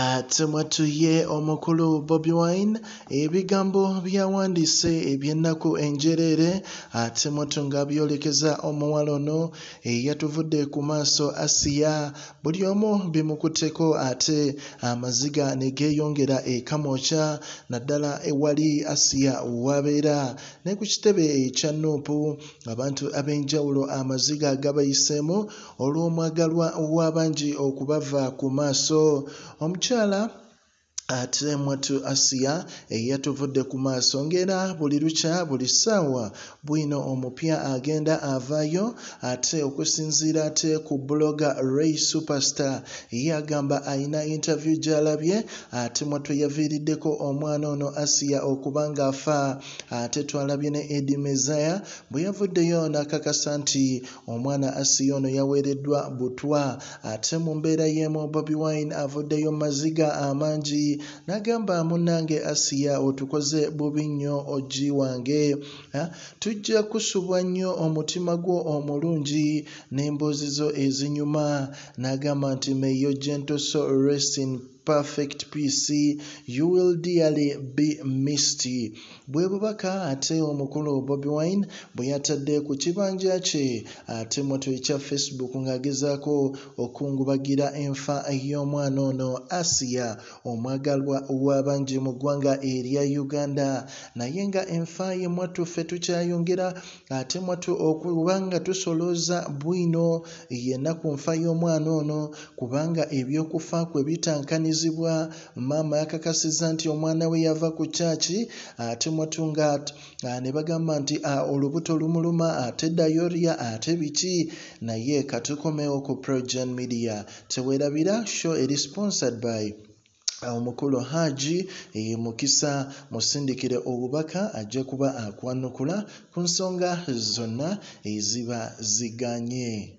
ate mwatuye omukulu bobi wine ebigambo byawandiise eby'ennaku enjereere. Ate mwatu nga byolekeza omuwala ono eyatuvudde ku maaso asiya. Buli omu bimukutteko ate amaziga ne geeyongera e kamwokya naddala ewali asiya w'abeera. Ne ku kitebe ekya nuupu abantu ab'enjawulo amaziga gabayiseemu olw'omwagalwa w'abangi okubava ku maaso Shalom. Ate mwatu asiya eyatuvudde ku maaso ng'era buli lukya buli ssaawa bwino omupya agenda avaayo ate okusinziira ate ku buloga ray superstar. Ye agamba ayina interview gy'alabye ate mwatu yaviiriddeko omwana ono asiya okuba ng'afa. Ate twalabye ne edi mezaya bwe yavuddeyo n'akakasa nti omwana asiya ono yaweereddwa butwa. Ate mu mbeera y'emu bobi wine avuddeyo maziga amangi n'agamba munnange asiya otukoze bubi nnyo ogi wange. Tujja kusubwa nnyo omutima gwo omulungi n'emboozi zo ezinyuma. N'agamba nti may your gentle soul rest in perfect peace you will dearly be missed. Bwe bubaka ate omukulu bobi wine bwe yatadde ku kibanja kye ate moto ekya facebook ng'agezaako okungubagira enfa y'omwana ono asiya omwagalwa w'abangi mu ggwanga erya uganda. Naye nga enfa ye mwattu ffe tukyayongera ate mwattu okuba nga tusolooza bwino yenna ku nfa y'omwana ono kubanga ebyokufa kwe bitankanizibwa maama yakakasizza nti omwana we yava ku kyaki ate mwattu nga ne bagamba nti olubuto lumuluma ate ddayo lya ate biki naye katukomewo ku progen media. Teweerabira show eri sponsored by omukulu hajji mukisa musindikire obubaka ajja kuba akwanukula ku nsonga zonna eziba ziganye